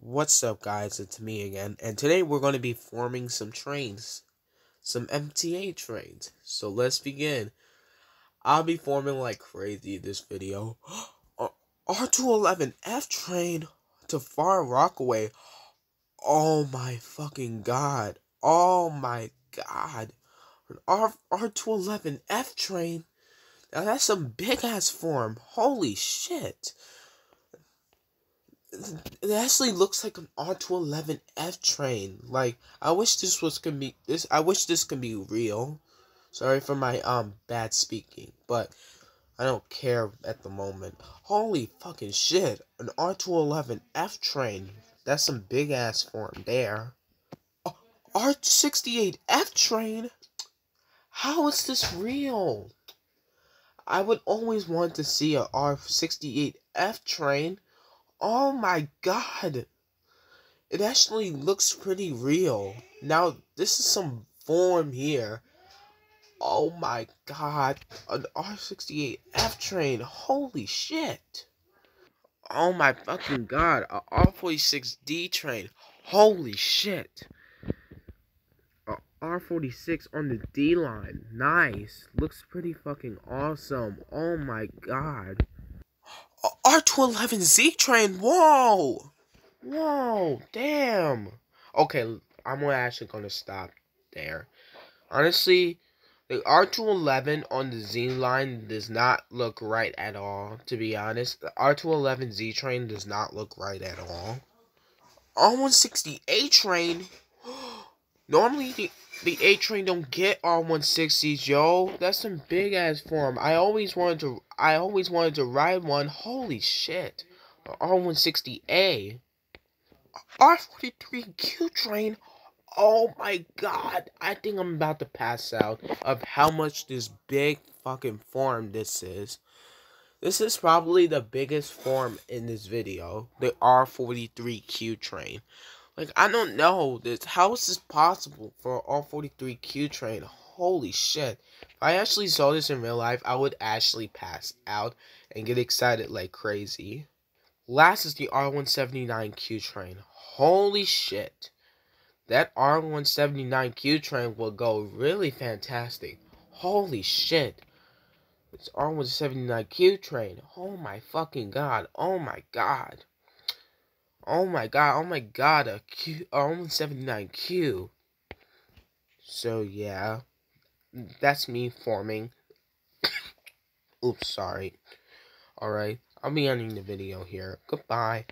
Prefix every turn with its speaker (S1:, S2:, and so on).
S1: What's up guys, it's me again, and today we're going to be foaming some trains. Some MTA trains. So let's begin. I'll be foaming like crazy this video. R211F train to Far Rockaway. Oh my fucking god. Oh my god. R R211F train. Now that's some big ass foam. Holy shit it actually looks like an R211F train. Like I wish this was can be this. I wish this can be real. Sorry for my um bad speaking, but I don't care at the moment. Holy fucking shit! An R211F train. That's some big ass foam there. R68F train. How is this real? I would always want to see a R68F train Oh my god. It actually looks pretty real. Now, this is some foam here. Oh my god. An R68F train. Holy shit. Oh my fucking god. A R46D train. Holy shit. A R46 on the D line. Nice. Looks pretty fucking awesome. Oh my god. R211Z train. Whoa. Whoa. Damn. Okay, I'm actually going to stop there. Honestly, the R211 on the Z line does not look right at all, to be honest. The R211Z train does not look right at all. R160A train. Normally, the the A train don't get R160s, yo. That's some big ass foam. I always wanted to I always wanted to ride one. Holy shit. R160A. R43Q train. Oh my god. I think I'm about to pass out of how much this big fucking foam this is. This is probably the biggest foam in this video. The R43Q train. Like, I don't know. This, how is this possible for R43Q train? Holy shit. If I actually saw this in real life, I would actually pass out and get excited like crazy. Last is the R179Q train. Holy shit. That R179Q train will go really fantastic. Holy shit. It's R179Q train. Oh my fucking god. Oh my god. Oh my god, oh my god, a Q, only 79Q. So yeah, that's me foaming. Oops, sorry. Alright, I'll be ending the video here. Goodbye.